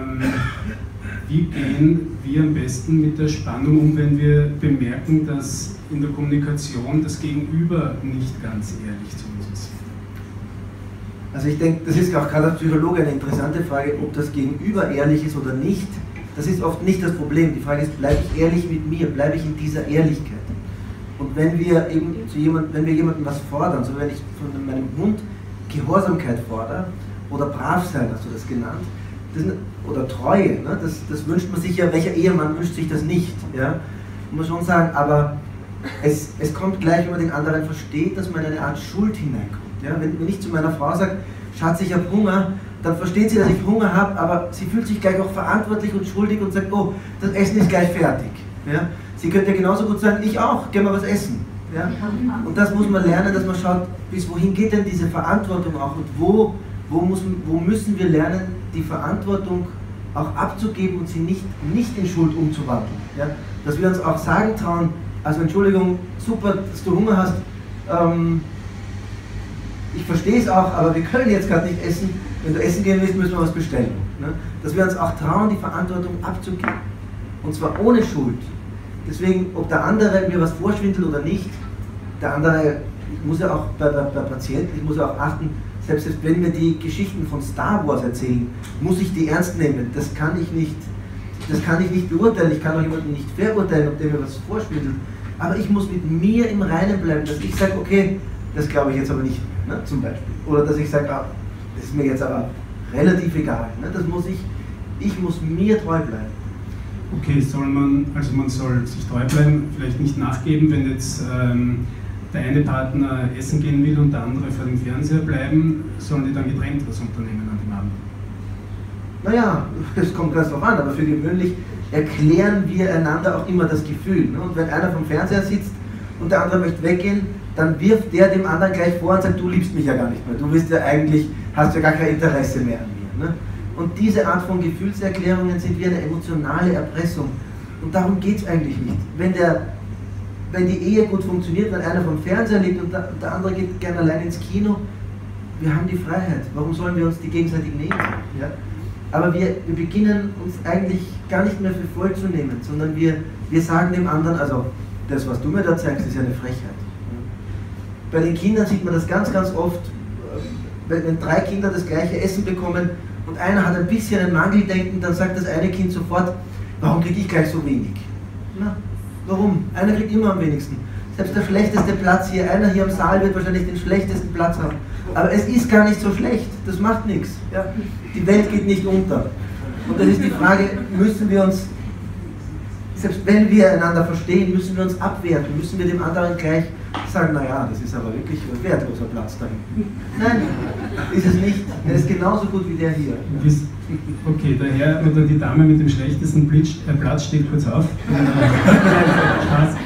ähm, wie gehen wir am besten mit der Spannung um, wenn wir bemerken, dass in der Kommunikation das Gegenüber nicht ganz ehrlich zu uns ist? Also ich denke, das ist auch gerade als Psychologe eine interessante Frage, ob das Gegenüber ehrlich ist oder nicht. Das ist oft nicht das Problem. Die Frage ist, bleibe ich ehrlich mit mir? Bleibe ich in dieser Ehrlichkeit? Und wenn wir eben zu jemand, wenn wir jemandem was fordern, so wenn ich von meinem Hund Gehorsamkeit fordere, oder brav sein, hast du das genannt, das, oder Treue, ne? das, das wünscht man sich ja, welcher Ehemann wünscht sich das nicht? Ja? Muss man schon sagen, aber es, es kommt gleich, wenn man den anderen versteht, dass man in eine Art Schuld hineinkommt. Ja? Wenn, wenn ich zu meiner Frau sage, Schatz, ich habe Hunger, dann versteht sie, dass ich Hunger habe, aber sie fühlt sich gleich auch verantwortlich und schuldig und sagt, oh, das Essen ist gleich fertig. Ja? Sie könnte genauso gut sagen, ich auch, gehen wir was essen. Ja? Und das muss man lernen, dass man schaut, bis wohin geht denn diese Verantwortung auch und wo, wo, muss, wo müssen wir lernen, die Verantwortung auch abzugeben und sie nicht, nicht in Schuld umzuwandeln. Ja? Dass wir uns auch sagen trauen, also Entschuldigung, super, dass du Hunger hast, ähm, ich verstehe es auch, aber wir können jetzt gerade nicht essen. Wenn du essen gehen willst, müssen wir was bestellen. Ne? Dass wir uns auch trauen, die Verantwortung abzugeben. Und zwar ohne Schuld. Deswegen, ob der andere mir was vorschwindelt oder nicht, der andere, ich muss ja auch bei, bei, bei Patienten, ich muss ja auch achten, selbst wenn mir die Geschichten von Star Wars erzählen, muss ich die ernst nehmen. Das kann ich nicht, das kann ich nicht beurteilen. Ich kann auch jemanden nicht verurteilen, ob der mir was vorschwindelt. Aber ich muss mit mir im Reinen bleiben, dass ich sage, okay, das glaube ich jetzt aber nicht ne, zum Beispiel. Oder dass ich sage, ah, das ist mir jetzt aber relativ egal. Ne, das muss ich, ich muss mir treu bleiben. Okay, soll man, also man soll sich treu bleiben, vielleicht nicht nachgeben, wenn jetzt ähm, der eine Partner essen gehen will und der andere vor dem Fernseher bleiben, sollen die dann getrennt was unternehmen an dem Abend? Naja, es kommt ganz drauf an, aber für gewöhnlich erklären wir einander auch immer das Gefühl. Ne? Und wenn einer vom Fernseher sitzt und der andere möchte weggehen, dann wirft der dem anderen gleich vor und sagt, du liebst mich ja gar nicht mehr, du bist ja eigentlich, hast ja gar kein Interesse mehr an mir. Ne? Und diese Art von Gefühlserklärungen sind wie eine emotionale Erpressung. Und darum geht es eigentlich nicht. Wenn, der, wenn die Ehe gut funktioniert, wenn einer vom Fernseher liegt und der, der andere geht gerne allein ins Kino, wir haben die Freiheit. Warum sollen wir uns die gegenseitig nehmen? Ja? Aber wir, wir beginnen uns eigentlich gar nicht mehr für voll zu nehmen, sondern wir, wir sagen dem anderen, also das, was du mir da zeigst, ist ja eine Frechheit. Bei den Kindern sieht man das ganz, ganz oft, äh, wenn drei Kinder das gleiche Essen bekommen und einer hat ein bisschen ein Mangeldenken, dann sagt das eine Kind sofort, warum kriege ich gleich so wenig? Na, warum? Einer kriegt immer am wenigsten. Selbst der schlechteste Platz hier, einer hier im Saal wird wahrscheinlich den schlechtesten Platz haben. Aber es ist gar nicht so schlecht, das macht nichts. Ja? Die Welt geht nicht unter. Und das ist die Frage, müssen wir uns, selbst wenn wir einander verstehen, müssen wir uns abwerten, müssen wir dem anderen gleich sagen, naja, das ist aber wirklich ein wertloser Platz da hinten. Nein, ist es nicht. Er ist genauso gut wie der hier. Okay, der Herr oder die Dame mit dem schlechtesten äh, Platz steht kurz auf. Spaß.